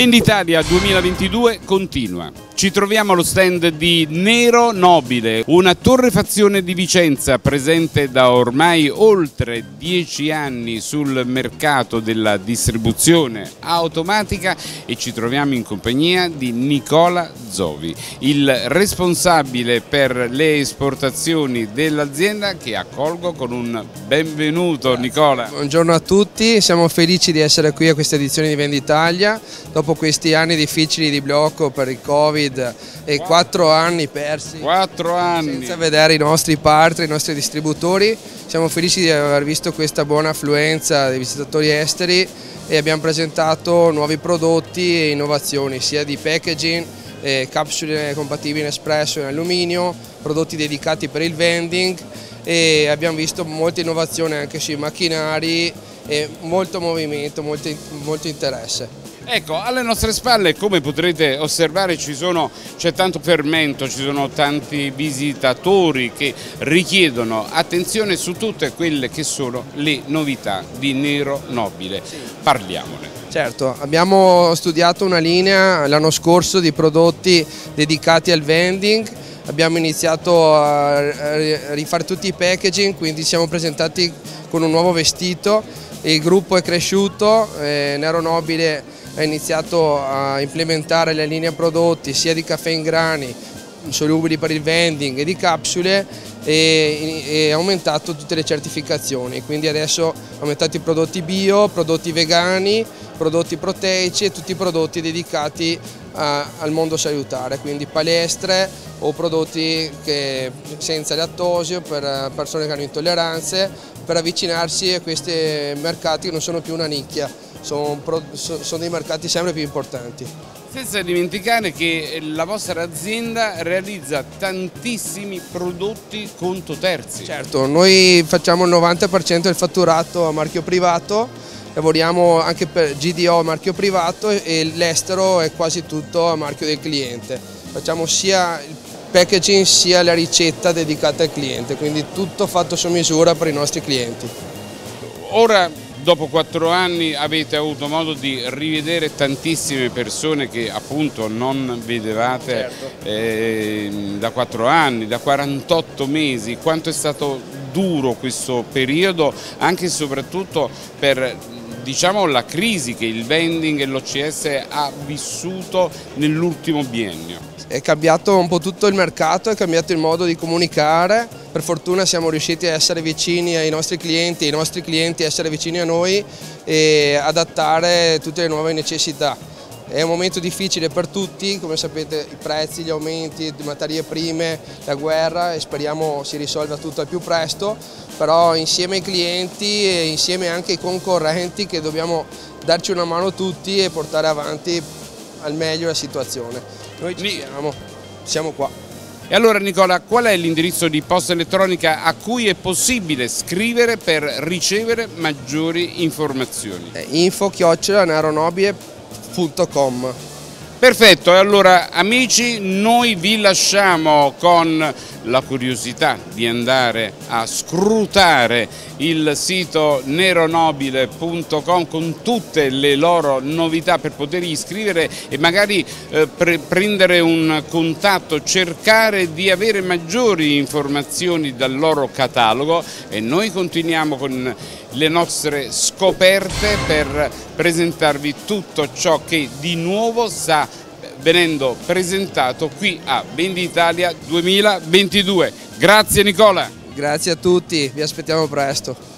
Venditalia 2022 continua. Ci troviamo allo stand di Nero Nobile, una torrefazione di Vicenza presente da ormai oltre dieci anni sul mercato della distribuzione automatica e ci troviamo in compagnia di Nicola Zovi, il responsabile per le esportazioni dell'azienda che accolgo con un benvenuto Nicola. Buongiorno a tutti, siamo felici di essere qui a questa edizione di Venditalia dopo questi anni difficili di blocco per il Covid e quattro anni persi quattro anni. senza vedere i nostri partner, i nostri distributori. Siamo felici di aver visto questa buona affluenza dei visitatori esteri e abbiamo presentato nuovi prodotti e innovazioni sia di packaging, eh, capsule compatibili in espresso in alluminio, prodotti dedicati per il vending e abbiamo visto molta innovazione anche sui macchinari e molto movimento, molto, molto interesse. Ecco, alle nostre spalle, come potrete osservare, c'è tanto fermento, ci sono tanti visitatori che richiedono attenzione su tutte quelle che sono le novità di Nero Nobile. Parliamone. Certo, abbiamo studiato una linea l'anno scorso di prodotti dedicati al vending, abbiamo iniziato a rifare tutti i packaging, quindi siamo presentati con un nuovo vestito, il gruppo è cresciuto, eh, Nero Nobile ha iniziato a implementare la linea prodotti sia di caffè in grani, solubili per il vending e di capsule e, ha aumentato tutte le certificazioni, quindi adesso ha aumentato i prodotti bio, prodotti vegani, prodotti proteici e tutti i prodotti dedicati a, al mondo salutare, quindi palestre o prodotti che, senza lattosio per persone che hanno intolleranze, per avvicinarsi a questi mercati che non sono più una nicchia sono, sono dei mercati sempre più importanti. Senza dimenticare che la vostra azienda realizza tantissimi prodotti conto terzi. Certo, noi facciamo il 90% del fatturato a marchio privato, lavoriamo anche per GDO a marchio privato e l'estero è quasi tutto a marchio del cliente. Facciamo sia il packaging sia la ricetta dedicata al cliente, quindi tutto fatto su misura per i nostri clienti. Ora dopo quattro anni avete avuto modo di rivedere tantissime persone che appunto non vedevate certo. eh, da quattro anni, da 48 mesi, quanto è stato duro questo periodo anche e soprattutto per diciamo, la crisi che il vending e l'OCS ha vissuto nell'ultimo biennio. È cambiato un po' tutto il mercato, è cambiato il modo di comunicare, per fortuna siamo riusciti a essere vicini ai nostri clienti, ai nostri clienti a essere vicini a noi e adattare tutte le nuove necessità. È un momento difficile per tutti, come sapete i prezzi, gli aumenti di materie prime, la guerra e speriamo si risolva tutto al più presto, però insieme ai clienti e insieme anche ai concorrenti che dobbiamo darci una mano tutti e portare avanti al meglio la situazione. Noi ci siamo, siamo qua. E allora Nicola, qual è l'indirizzo di posta elettronica a cui è possibile scrivere per ricevere maggiori informazioni? Eh, info chiocciolaneronobie.com www.radioticino.com Perfetto, e allora amici noi vi lasciamo con la curiosità di andare a scrutare il sito neronobile.com con tutte le loro novità per poter iscrivere e magari eh, pre prendere un contatto, cercare di avere maggiori informazioni dal loro catalogo e noi continuiamo con le nostre scoperte per presentarvi tutto ciò che di nuovo sta venendo presentato qui a Venditalia 2022. Grazie Nicola. Grazie a tutti, vi aspettiamo presto.